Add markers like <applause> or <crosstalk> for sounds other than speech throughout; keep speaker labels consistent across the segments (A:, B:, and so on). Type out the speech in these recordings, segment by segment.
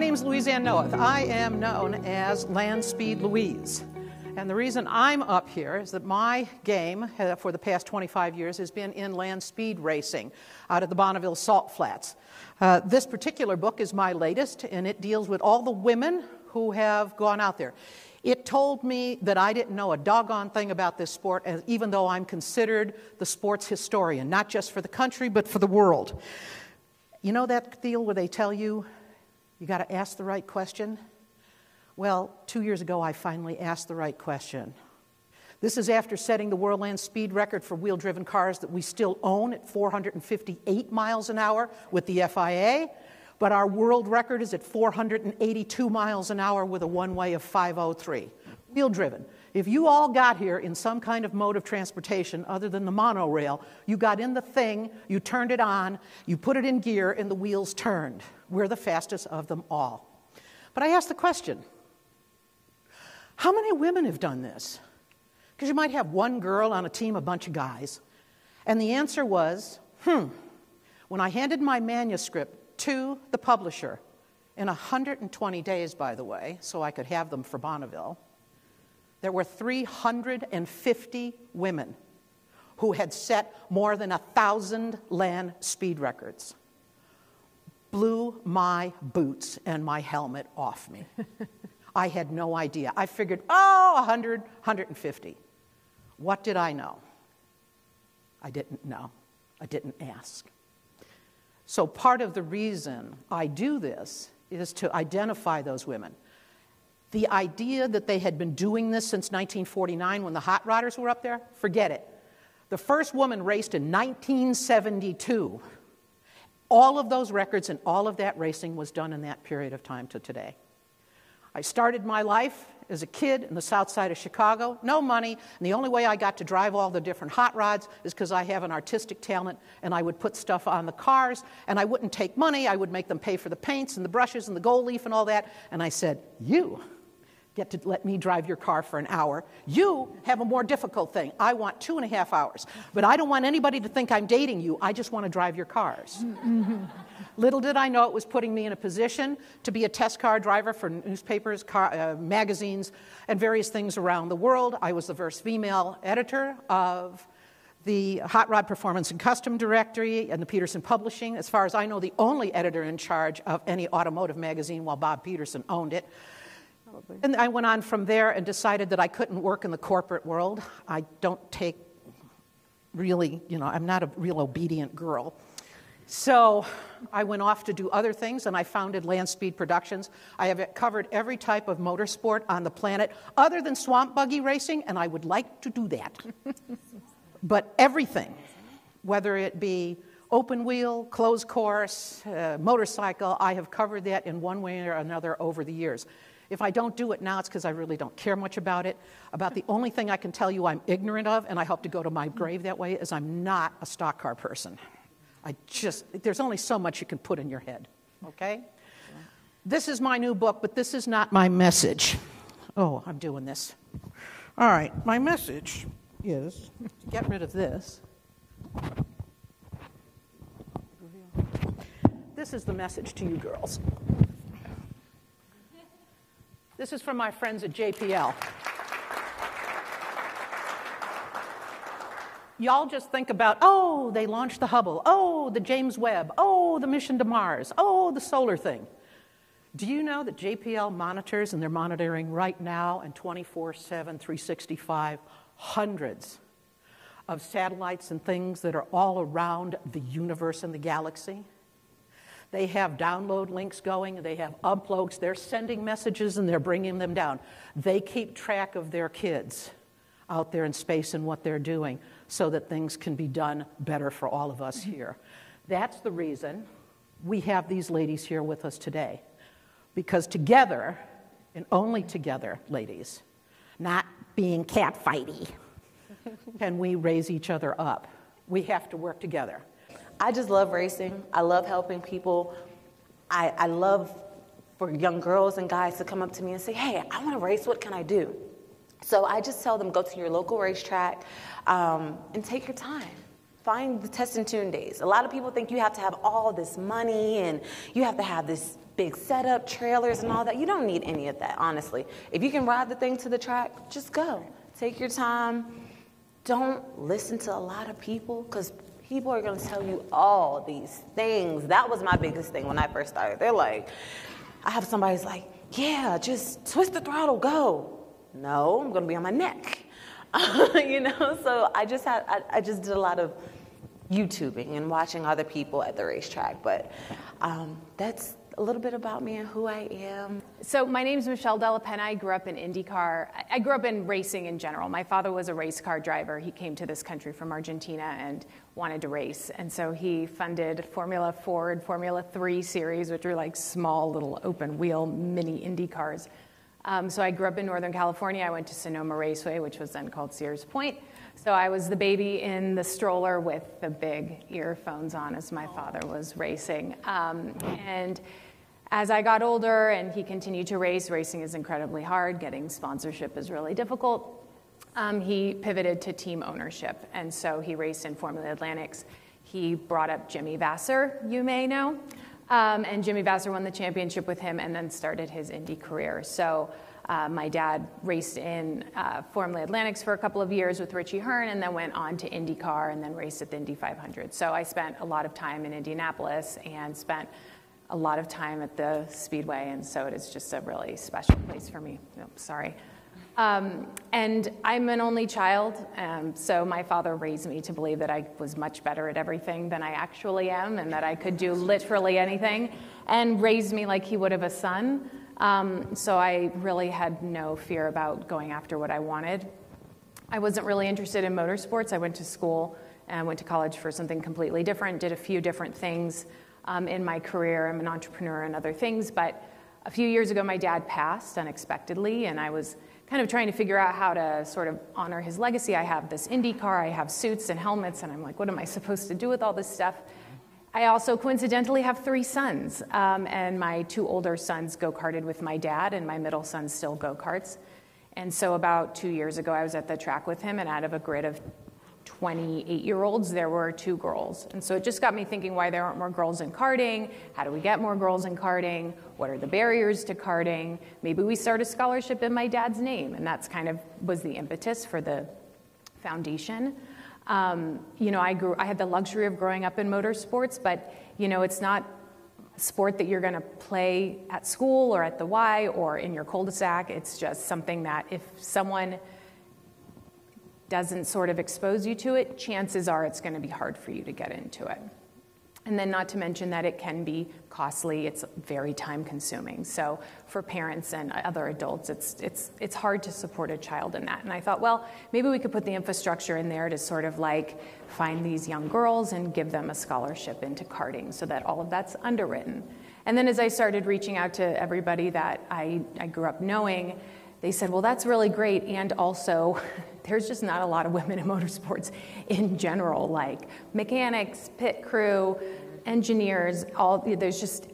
A: name's Louise Ann Noeth. I am known as Land Speed Louise. And the reason I'm up here is that my game uh, for the past 25 years has been in land speed racing out at the Bonneville Salt Flats. Uh, this particular book is my latest, and it deals with all the women who have gone out there. It told me that I didn't know a doggone thing about this sport, even though I'm considered the sports historian, not just for the country, but for the world. You know that deal where they tell you you got to ask the right question? Well, two years ago, I finally asked the right question. This is after setting the world land speed record for wheel driven cars that we still own at 458 miles an hour with the FIA, but our world record is at 482 miles an hour with a one way of 503. Wheel driven. If you all got here in some kind of mode of transportation other than the monorail, you got in the thing, you turned it on, you put it in gear, and the wheels turned. We're the fastest of them all. But I asked the question how many women have done this? Because you might have one girl on a team, a bunch of guys. And the answer was hmm. When I handed my manuscript to the publisher, in 120 days, by the way, so I could have them for Bonneville there were 350 women who had set more than a thousand land speed records. Blew my boots and my helmet off me. I had no idea. I figured, oh, 100, 150. What did I know? I didn't know. I didn't ask. So, part of the reason I do this is to identify those women. The idea that they had been doing this since 1949 when the hot rodders were up there, forget it. The first woman raced in 1972. All of those records and all of that racing was done in that period of time to today. I started my life as a kid in the south side of Chicago, no money, and the only way I got to drive all the different hot rods is because I have an artistic talent and I would put stuff on the cars and I wouldn't take money, I would make them pay for the paints and the brushes and the gold leaf and all that. And I said, You get to let me drive your car for an hour. You have a more difficult thing. I want two and a half hours. But I don't want anybody to think I'm dating you. I just want to drive your cars. <laughs> Little did I know it was putting me in a position to be a test car driver for newspapers, car, uh, magazines, and various things around the world. I was the first female editor of the Hot Rod Performance and Custom Directory and the Petersen Publishing. As far as I know, the only editor in charge of any automotive magazine while Bob Petersen owned it. Probably. And I went on from there and decided that I couldn't work in the corporate world. I don't take really, you know, I'm not a real obedient girl. So I went off to do other things and I founded Landspeed Productions. I have covered every type of motorsport on the planet other than swamp buggy racing, and I would like to do that. <laughs> but everything, whether it be open wheel, closed course, uh, motorcycle, I have covered that in one way or another over the years. If I don't do it now, it's because I really don't care much about it. About the only thing I can tell you I'm ignorant of, and I hope to go to my grave that way, is I'm not a stock car person. I just, there's only so much you can put in your head, okay? This is my new book, but this is not my message. Oh, I'm doing this. All right, my message is to get rid of this. This is the message to you girls. This is from my friends at JPL. Y'all just think about, oh, they launched the Hubble, oh, the James Webb, oh, the mission to Mars, oh, the solar thing. Do you know that JPL monitors, and they're monitoring right now and 24 7, 365, hundreds of satellites and things that are all around the universe and the galaxy? They have download links going, they have uploads, they're sending messages and they're bringing them down. They keep track of their kids out there in space and what they're doing so that things can be done better for all of us mm-hmm. here. That's the reason we have these ladies here with us today. Because together, and only together, ladies, not being catfighty, <laughs> can we raise each other up. We have to work together.
B: I just love racing. I love helping people. I, I love for young girls and guys to come up to me and say, hey, I want to race. What can I do? So I just tell them go to your local racetrack um, and take your time. Find the test and tune days. A lot of people think you have to have all this money and you have to have this big setup, trailers, and all that. You don't need any of that, honestly. If you can ride the thing to the track, just go. Take your time. Don't listen to a lot of people because people are going to tell you all these things. That was my biggest thing when I first started. They're like, I have somebody's like, yeah, just twist the throttle, go. No, I'm going to be on my neck. <laughs> you know, so I just had, I, I, just did a lot of YouTubing and watching other people at the racetrack. But um, that's a little bit about me and who I am.
C: So my name is Michelle Della Penna. I grew up in IndyCar. I grew up in racing in general. My father was a race car driver. He came to this country from Argentina and wanted to race. And so he funded Formula Ford, Formula 3 series, which are like small little open wheel mini Indy cars. Um, so I grew up in Northern California. I went to Sonoma Raceway, which was then called Sears Point. So I was the baby in the stroller with the big earphones on as my father was racing. Um, and as I got older and he continued to race, racing is incredibly hard. Getting sponsorship is really difficult. Um, he pivoted to team ownership, and so he raced in Formula Atlantics. He brought up Jimmy Vasser, you may know. Um, and Jimmy Vasser won the championship with him and then started his Indy career. So uh, my dad raced in uh, Formula Atlantics for a couple of years with Richie Hearn and then went on to IndyCar and then raced at the Indy 500. So I spent a lot of time in Indianapolis and spent a lot of time at the Speedway, and so it is just a really special place for me. Oh, sorry. Um, and I'm an only child, um, so my father raised me to believe that I was much better at everything than I actually am and that I could do literally anything, and raised me like he would have a son. Um, so I really had no fear about going after what I wanted. I wasn't really interested in motorsports. I went to school and went to college for something completely different, did a few different things um, in my career. I'm an entrepreneur and other things, but a few years ago, my dad passed unexpectedly, and I was kind of trying to figure out how to sort of honor his legacy. I have this Indy car, I have suits and helmets, and I'm like, what am I supposed to do with all this stuff? I also coincidentally have three sons, um, and my two older sons go karted with my dad, and my middle son still go karts. And so, about two years ago, I was at the track with him, and out of a grid of 28 year olds, there were two girls. And so it just got me thinking why there aren't more girls in karting. How do we get more girls in karting? What are the barriers to karting? Maybe we start a scholarship in my dad's name. And that's kind of was the impetus for the foundation. Um, you know, I grew, I had the luxury of growing up in motorsports, but you know, it's not a sport that you're going to play at school or at the Y or in your cul-de-sac. It's just something that if someone doesn't sort of expose you to it, chances are it's going to be hard for you to get into it. And then, not to mention that it can be costly, it's very time consuming. So, for parents and other adults, it's, it's, it's hard to support a child in that. And I thought, well, maybe we could put the infrastructure in there to sort of like find these young girls and give them a scholarship into karting so that all of that's underwritten. And then, as I started reaching out to everybody that I, I grew up knowing, they said, well, that's really great. And also, <laughs> there's just not a lot of women in motorsports in general, like mechanics, pit crew, engineers, all, there's just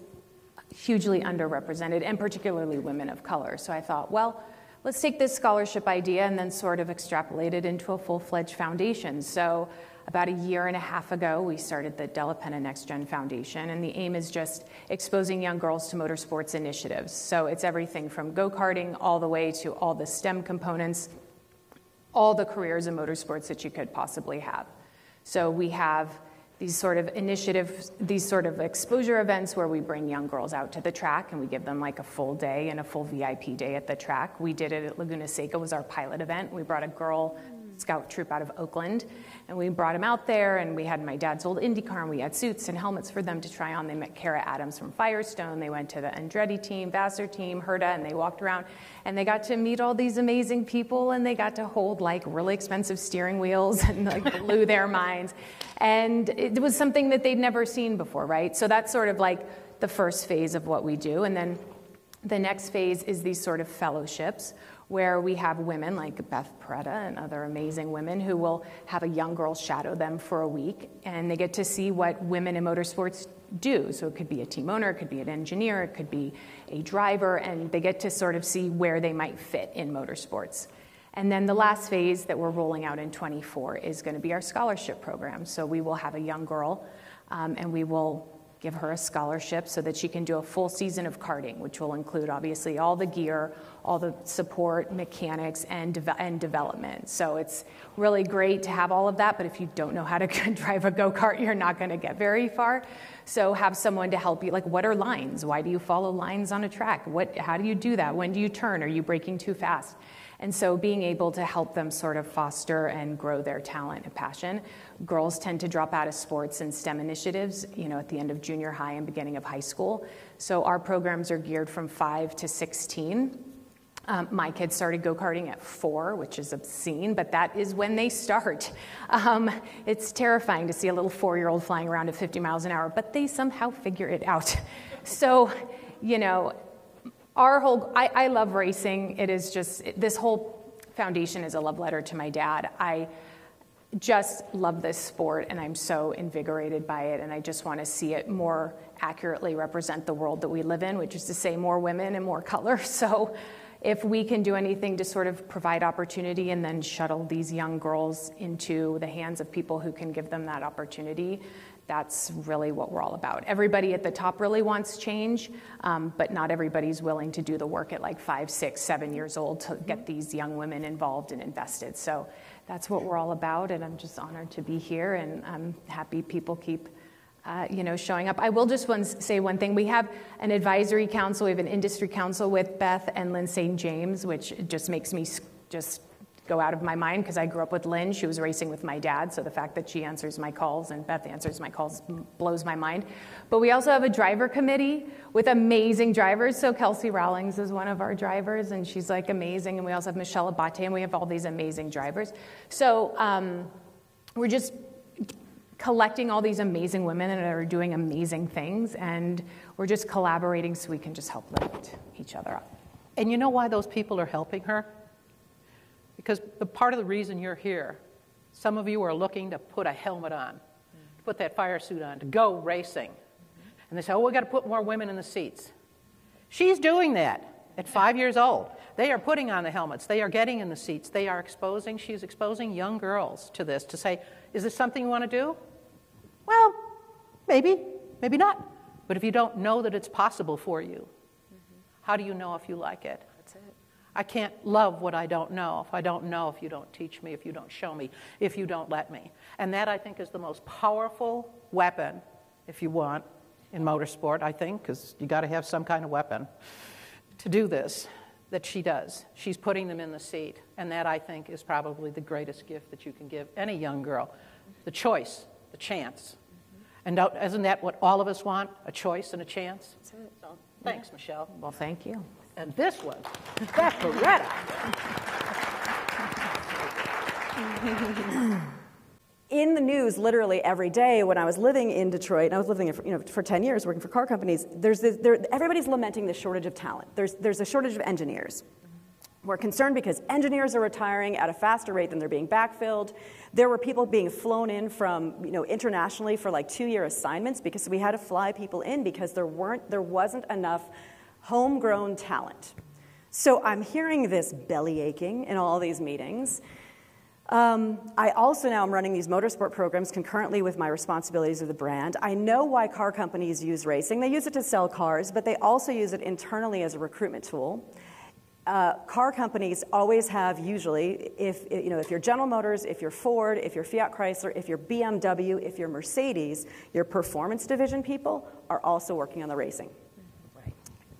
C: hugely underrepresented, and particularly women of color. So I thought, well, let's take this scholarship idea and then sort of extrapolate it into a full fledged foundation. So about a year and a half ago, we started the Della Penna Next Gen Foundation, and the aim is just exposing young girls to motorsports initiatives. So it's everything from go karting all the way to all the STEM components, all the careers in motorsports that you could possibly have. So we have these sort of initiatives, these sort of exposure events where we bring young girls out to the track and we give them like a full day and a full VIP day at the track. We did it at Laguna Seca was our pilot event. We brought a girl scout troop out of Oakland and we brought them out there, and we had my dad's old Indy car, and we had suits and helmets for them to try on. They met Cara Adams from Firestone. They went to the Andretti team, Vasser team, Herta, and they walked around, and they got to meet all these amazing people, and they got to hold like really expensive steering wheels <laughs> and like blew their minds. And it was something that they'd never seen before, right? So that's sort of like the first phase of what we do. And then the next phase is these sort of fellowships where we have women like Beth Paretta and other amazing women who will have a young girl shadow them for a week and they get to see what women in motorsports do. So it could be a team owner, it could be an engineer, it could be a driver, and they get to sort of see where they might fit in motorsports. And then the last phase that we're rolling out in 24 is going to be our scholarship program. So we will have a young girl um, and we will give her a scholarship so that she can do a full season of karting, which will include obviously all the gear, all the support, mechanics, and, de- and development. So it's really great to have all of that, but if you don't know how to <laughs> drive a go kart, you're not going to get very far. So have someone to help you. Like, what are lines? Why do you follow lines on a track? What, how do you do that? When do you turn? Are you braking too fast? And so being able to help them sort of foster and grow their talent and passion. Girls tend to drop out of sports and STEM initiatives, you know, at the end of junior high and beginning of high school. So our programs are geared from 5 to 16. Um, my kids started go karting at four, which is obscene, but that is when they start. <laughs> Um, it's terrifying to see a little four year old flying around at 50 miles an hour, but they somehow figure it out. <laughs> So, you know, our whole, I, I love racing. It is just, this whole foundation is a love letter to my dad. I just love this sport and I'm so invigorated by it, and I just want to see it more accurately represent the world that we live in, which is to say, more women and more <laughs> color. So, if we can do anything to sort of provide opportunity and then shuttle these young girls into the hands of people who can give them that opportunity, that's really what we're all about. Everybody at the top really wants change, um, but not everybody's willing to do the work at like five, six, seven years old to get these young women involved and invested. So that's what we're all about, and I'm just honored to be here, and I'm happy people keep. Uh, you know, showing up. I will just one, say one thing. We have an advisory council, we have an industry council with Beth and Lyn St. James, which just makes me just go out of my mind because I grew up with Lyn. She was racing with my dad, so the fact that she answers my calls and Beth answers my calls blows my mind. But we also have a driver committee with amazing drivers. So Kelsey Rawlings is one of our drivers, and she's like amazing. And we also have Michele Abbate, and we have all these amazing drivers. So um, we're just collecting all these amazing women that are doing amazing things, and we're just collaborating so we can just help lift each other up.
A: And you know why those people are helping her? Because the part of the reason you're here, some of you are looking to put a helmet on, to put that fire suit on, to go racing. And they say, oh, we've got to put more women in the seats. She's doing that at five years old. They are putting on the helmets. They are getting in the seats. They are exposing, she's exposing young girls to this to say, is this something you want to do? Well, maybe, maybe not. But if you don't know that it's possible for you, how do you know if you like it? I can't love what I don't know if I don't know, if you don't teach me, if you don't show me, if you don't let me. And that, I think, is the most powerful weapon, if you want, in motorsport, I think, because you got to have some kind of weapon to do this that she does. She's putting them in the seat. And that, I think, is probably the greatest gift that you can give any young girl the choice, the chance. And isn't that what all of us want? A choice and a chance?
C: That's it.
A: So, thanks, Michelle.
C: Well, thank you.
A: And this one, Beth Paretta.
D: in the news literally every day when I was living in Detroit, and I was living for, you know, for 10 years working for car companies, there's this, there, everybody's lamenting the shortage of talent. There's, there's a shortage of engineers. We're concerned because engineers are retiring at a faster rate than they're being backfilled. There were people being flown in from, you know, internationally for like two-year assignments because we had to fly people in because there weren't, there wasn't enough homegrown talent. So I'm hearing this belly aching in all these meetings. Um, I also now am running these motorsport programs concurrently with my responsibilities of the brand. I know why car companies use racing. They use it to sell cars, but they also use it internally as a recruitment tool. Uh, car companies always have usually, if you know, if you're General Motors, if you're Ford, if you're Fiat Chrysler, if you're BMW, if you're Mercedes, your performance division people are also working on the racing.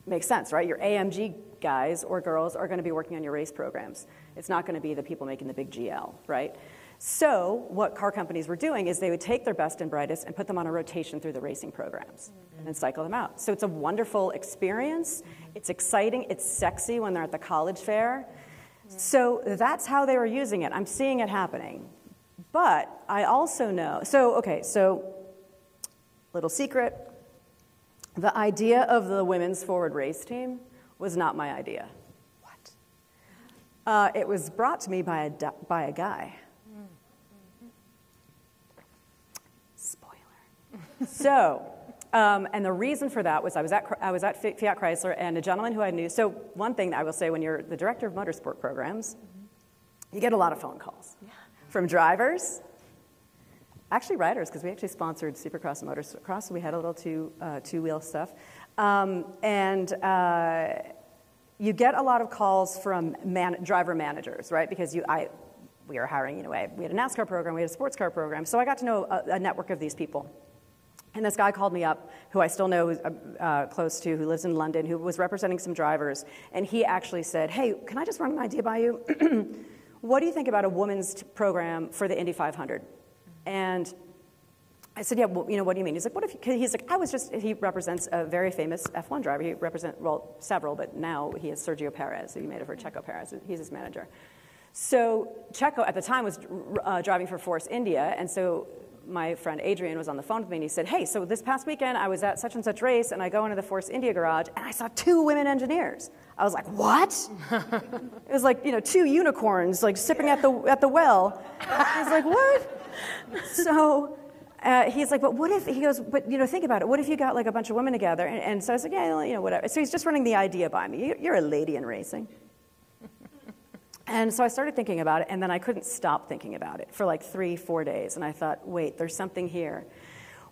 D: Makes sense, right? Your AMG guys or girls are going to be working on your race programs. It's not going to be the people making the big GL, right? So, what car companies were doing is they would take their best and brightest and put them on a rotation through the racing programs mm-hmm. and cycle them out. So, it's a wonderful experience. It's exciting. It's sexy when they're at the college fair. Mm-hmm. So, that's how they were using it. I'm seeing it happening. But I also know, so, okay, so little secret the idea of the women's forward race team was not my idea.
C: What?
D: Uh, it was brought to me by a, by a guy. Spoiler. so, um, and the reason for that was I was at, I was at Fiat Chrysler, and a gentleman who I knew. So, one thing I will say when you're the director of motorsport programs, you get a lot of phone calls yeah. from drivers Actually, riders, because we actually sponsored Supercross and Motocross, so we had a little two, uh, two-wheel stuff. Um, and uh, you get a lot of calls from man- driver managers, right? Because you, I, we were hiring, you know, we had a NASCAR program, we had a sports car program. So I got to know a, a network of these people. And this guy called me up, who I still know uh, uh, close to, who lives in London, who was representing some drivers. And he actually said, Hey, can I just run an idea by you? <clears throat> what do you think about a women's program for the Indy 500? And I said, yeah, well, you know, what do you mean? He's like, what if, you, he's like, I was just, he represents a very famous F1 driver. He represents, well, several, but now he is Sergio Perez, you made it for Checo Perez. He's his manager. So Checo at the time was uh, driving for Force India, and so my friend Adrian was on the phone with me and he said, Hey, so this past weekend I was at such and such race and I go into the Force India garage and I saw two women engineers. I was like, What? <laughs> it was like, you know, two unicorns like sipping at the, at the well. He's like, What? So uh, he's like, But what if, he goes, But, you know, think about it. What if you got like a bunch of women together? And, and so I was like, Yeah, you know, whatever. So he's just running the idea by me. You're a lady in racing. <laughs> And so I started thinking about it, and then I couldn't stop thinking about it for like three, four days. And I thought, wait, there's something here.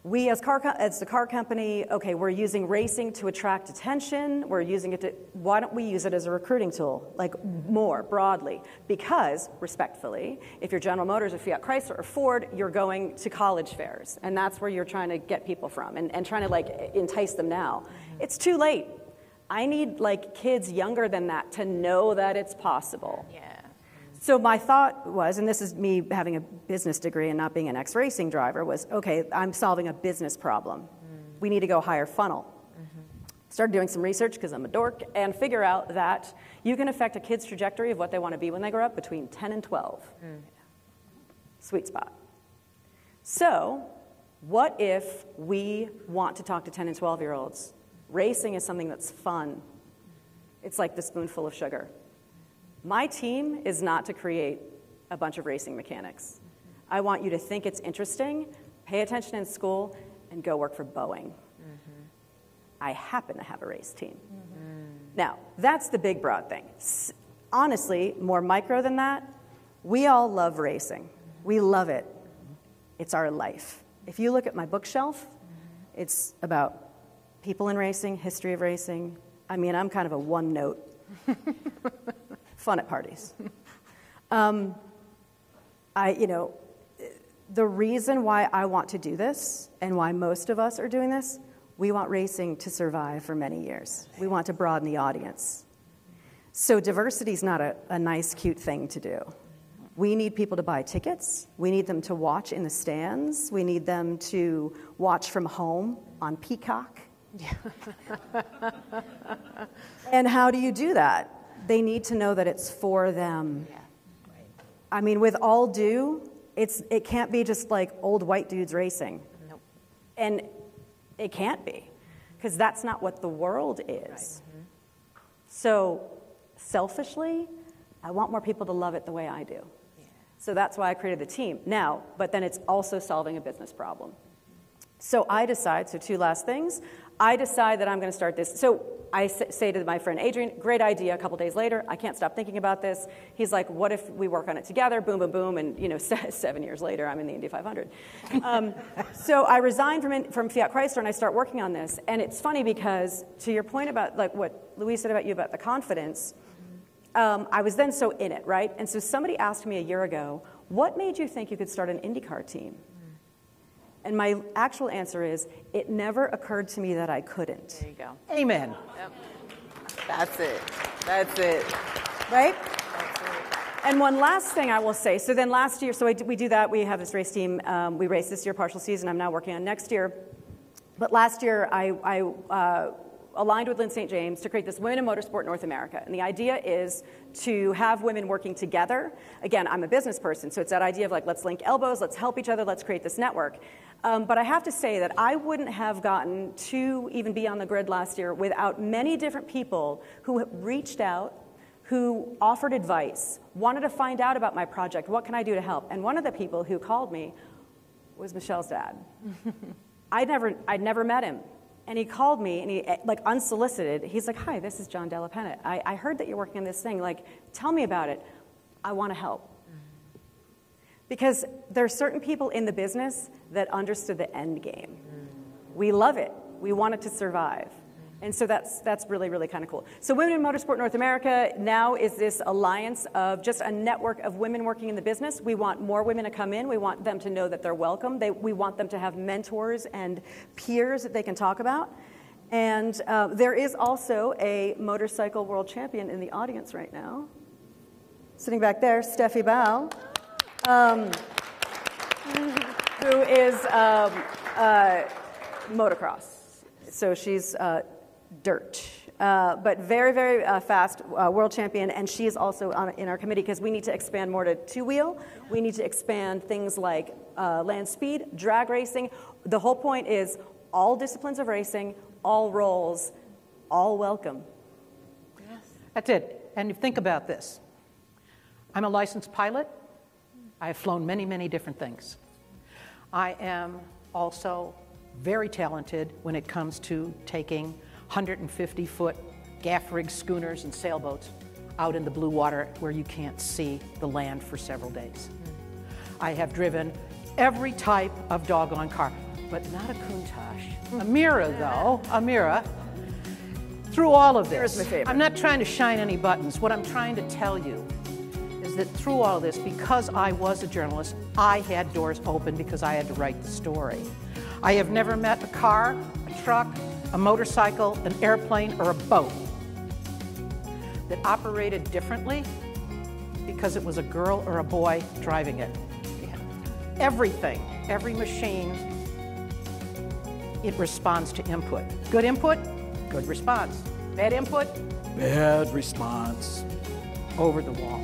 D: We, as, car, as the car company, okay, we're using racing to attract attention. We're using it to, why don't we use it as a recruiting tool, like more broadly? Because, respectfully, if you're General Motors or Fiat Chrysler or Ford, you're going to college fairs, and that's where you're trying to get people from and, and trying to like entice them now. It's too late. I need like kids younger than that to know that it's possible.
C: Yeah.
D: So my thought was, and this is me having a business degree and not being an ex-racing driver, was okay, I'm solving a business problem. Mm. We need to go higher funnel. Mm-hmm. Started doing some research because I'm a dork and figure out that you can affect a kid's trajectory of what they want to be when they grow up between 10 and 12. Mm. Sweet spot. So, what if we want to talk to 10 and 12 year olds? Racing is something that's fun. It's like the spoonful of sugar. My team is not to create a bunch of racing mechanics. I want you to think it's interesting, pay attention in school, and go work for Boeing. Mm-hmm. I happen to have a race team. Mm-hmm. Now, that's the big broad thing. S- honestly, more micro than that, we all love racing. We love it. It's our life. If you look at my bookshelf, it's about people in racing, history of racing. I mean, I'm kind of a one note. <laughs> fun at parties. <laughs> um, I, you know, the reason why I want to do this and why most of us are doing this, we want racing to survive for many years. We want to broaden the audience. So diversity is not a, a nice, cute thing to do. We need people to buy tickets. We need them to watch in the stands. We need them to watch from home on Peacock. <laughs> and how do you do that? They need to know that it's for them. Yeah. Right. I mean, with all due, it's, it can't be just like old white dudes racing. Nope. And it can't be, because that's not what the world is. Right. Mm-hmm. So, selfishly, I want more people to love it the way I do. Yeah. So that's why I created the team. Now, but then it's also solving a business problem. So I decide, so two last things. I decide that I'm going to start this. So I say to my friend Adrian, great idea. A couple days later, I can't stop thinking about this. He's like, what if we work on it together? Boom, boom, boom. And you know, <laughs> seven years later, I'm in the Indy 500. Um, <laughs> so I resign from, from Fiat Chrysler and I start working on this. And it's funny because to your point about like what Louise said about you about the confidence, um, I was then so in it, right? And so somebody asked me a year ago, what made you think you could start an IndyCar team? And my actual answer is, it never occurred to me that I couldn't.
B: There you go.
A: Amen.
B: Yep. That's it. That's it.
D: Right? And one last thing I will say. So then last year, so we do that. We have this race team. Um, we race this year, partial season. I'm now working on next year. But last year, I, I uh, aligned with Lyn St. James to create this Women in Motorsport North America. And the idea is to have women working together. Again, I'm a business person, so it's that idea of like, let's link elbows, let's help each other, let's create this network. Um, but I have to say that I wouldn't have gotten to even be on the grid last year without many different people who reached out, who offered advice, wanted to find out about my project, what can I do to help? And one of the people who called me was Michelle's dad. <laughs> I'd never, I'd never met him. And he called me and he, like, unsolicited, he's like, Hi, this is John Della Penna. I, I heard that you're working on this thing. Like, tell me about it. I want to help. Because there are certain people in the business that understood the end game. We love it. We want it to survive. And so that's, that's really, really kind of cool. So, Women in Motorsport North America now is this alliance of just a network of women working in the business. We want more women to come in. We want them to know that they're welcome. They, we want them to have mentors and peers that they can talk about. And uh, there is also a motorcycle world champion in the audience right now. Sitting back there, Steffi Ball, um, who is um, uh, motocross. So she's uh, dirt. Uh, but very, very uh, fast uh, world champion, and she is also on, in our committee because we need to expand more to two wheel. We need to expand things like uh, land speed, drag racing. The whole point is all disciplines of racing, all roles, all welcome. Yes.
A: That's it. And think about this I'm a licensed pilot, I have flown many, many different things. I am also very talented when it comes to taking 150 foot gaff rigged schooners and sailboats out in the blue water where you can't see the land for several days. I have driven every type of doggone car, but not a Countach. Hmm. A Miura, though, a Miura. Through all of this,
D: my favorite.
A: I'm not trying to shine any buttons. What I'm trying to tell you is that through all this, because I was a journalist, I had doors open because I had to write the story. I have never met a car, a truck, a motorcycle, an airplane, or a boat that operated differently because it was a girl or a boy driving it. Everything, every machine, it responds to input. Good input, good response. Bad input,
E: Bad response.
A: over the wall.